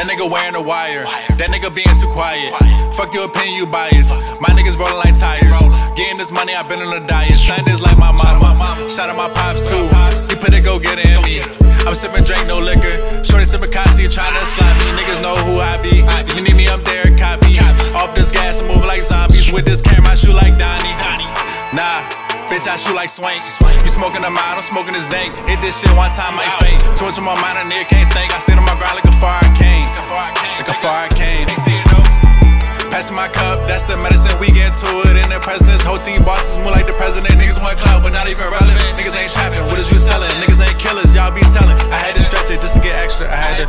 That nigga wearing a wire. That nigga being too quiet. Fuck your opinion, you biased. My niggas rolling like tires. Getting this money, i been on a diet. Standards like my mama. Shout out my pops too. He put it go get it in me. I'm sipping drink, no liquor. Shorty sipping Kasi, trying to slime me. Niggas know who I be. You need me up there, copy. Off this gas, I'm moving like zombies. With this camera, I shoot like Donnie. Nah. Bitch, I shoot like Swank. You smoking a mind, I'm smoking this dank. Hit this shit one time, I faint. Into my mind, I nigga can't think. I stayed Passing my cup, that's the medicine we get to it. In the president's whole team bosses move like the president. Niggas want clout, but not even relevant. Niggas ain't trapping, what is you selling? Niggas ain't killers, y'all be telling. I had to stretch it just to get extra. I had to.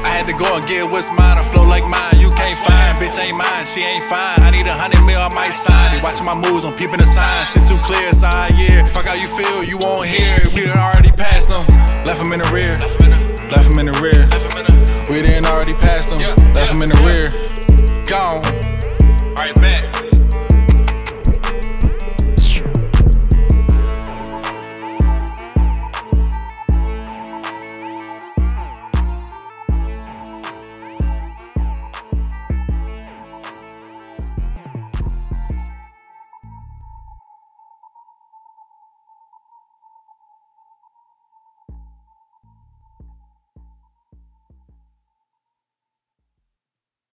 I had to go and get what's mine. I flow like mine. You can't find, bitch ain't mine. She ain't fine. I need a hundred mil, I might sign. They watching my moves, I'm peeping the signs. Shit too clear, side yeah. Fuck how you feel, you won't hear. We done already passed them. Left them in the rear. Left them in the rear. We didn't already pass them. Left them in the rear. Gone. Alright, back.